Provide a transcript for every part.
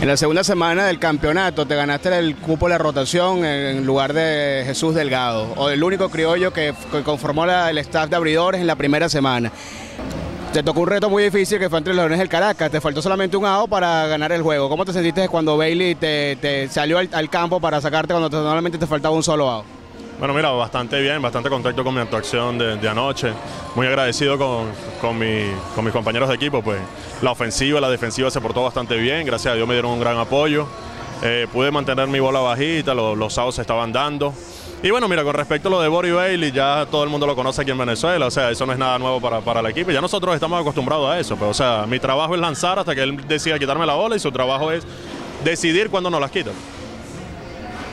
En la segunda semana del campeonato te ganaste el cupo de la rotación en lugar de Jesús Delgado, o el único criollo que, conformó el staff de abridores en la primera semana. Te tocó un reto muy difícil que fue entre los Leones del Caracas. Te faltó solamente un AO para ganar el juego. ¿Cómo te sentiste cuando Bailey te, salió al, campo para sacarte cuando normalmente te faltaba un solo AO? Bueno, mira, bastante bien, bastante contento con mi actuación de, anoche. Muy agradecido con, con mis compañeros de equipo, pues la ofensiva, la defensiva se portó bastante bien, gracias a Dios me dieron un gran apoyo. Eh, pude mantener mi bola bajita, los, los se estaban dando. Y bueno, mira, con respecto a lo de Bory Bailey, ya todo el mundo lo conoce aquí en Venezuela, o sea, eso no es nada nuevo para, para el equipo. Ya nosotros estamos acostumbrados a eso, pero o sea, mi trabajo es lanzar hasta que él decida quitarme la bola y su trabajo es decidir cuándo nos las quita.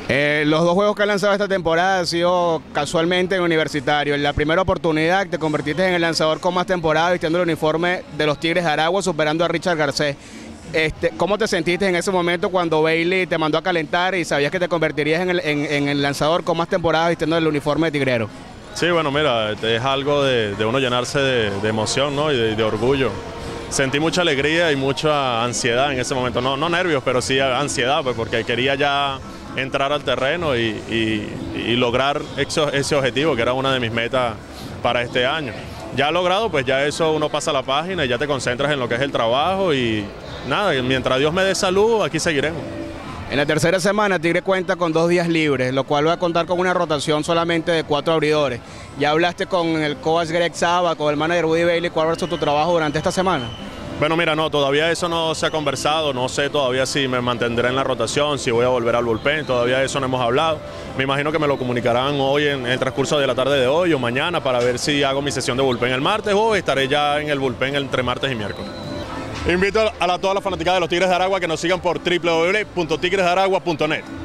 Eh, los dos juegos que ha lanzado esta temporada han sido casualmente en universitario. En la primera oportunidad te convertiste en el lanzador con más temporada vistiendo el uniforme de los Tigres de Aragua, superando a Richard Garcés. Este, ¿Cómo te sentiste en ese momento cuando Bailey te mandó a calentar y sabías que te convertirías en el, lanzador con más temporada vistiendo el uniforme de Tigrero? Sí, bueno, mira, es algo de, uno llenarse de, emoción ¿no? y de, orgullo. Sentí mucha alegría y mucha ansiedad en ese momento. No, no nervios, pero sí ansiedad, pues, porque quería ya entrar al terreno y, lograr ese, objetivo, que era una de mis metas para este año. Ya logrado, pues ya eso uno pasa la página y ya te concentras en lo que es el trabajo y nada, mientras Dios me dé salud, aquí seguiremos. En la tercera semana Tigre cuenta con dos días libres, lo cual va a contar con una rotación solamente de cuatro abridores. ¿Ya hablaste con el coach Greg Saba, con el manager Woody Bailey, cuál va a ser tu trabajo durante esta semana? Bueno, mira, no, todavía eso no se ha conversado, no sé todavía si me mantendré en la rotación, si voy a volver al bullpen, todavía eso no hemos hablado. Me imagino que me lo comunicarán hoy en, el transcurso de la tarde de hoy o mañana para ver si hago mi sesión de bullpen el martes o estaré ya en el bullpen entre martes y miércoles. Invito a, todas las de los Tigres de Aragua que nos sigan por www.tigresdearagua.net.